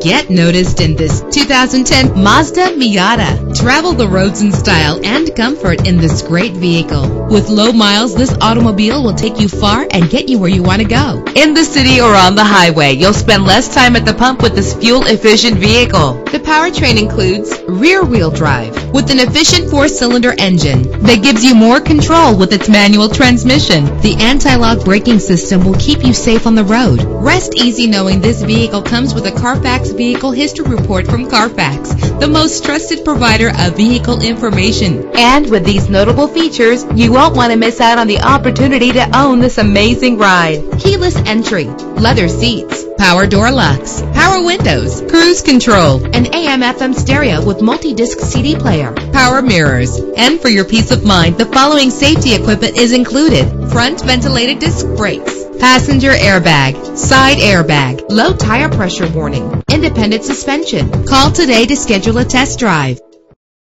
Get noticed in this 2010 Mazda Miata. Travel the roads in style and comfort in this great vehicle. With low miles, this automobile will take you far and get you where you want to go. In the city or on the highway, you'll spend less time at the pump with this fuel-efficient vehicle. The powertrain includes rear-wheel drive with an efficient four-cylinder engine that gives you more control with its manual transmission. The anti-lock braking system will keep you safe on the road. Rest easy knowing this vehicle comes with a Carfax Vehicle History Report from Carfax, the most trusted provider of vehicle information. And with these notable features, you won't want to miss out on the opportunity to own this amazing ride. Keyless entry, leather seats, power door locks, power windows, cruise control, an AM FM stereo with multi-disc CD player, power mirrors. And for your peace of mind, the following safety equipment is included. Front ventilated disc brakes, passenger airbag, side airbag, low tire pressure warning, independent suspension. Call today to schedule a test drive.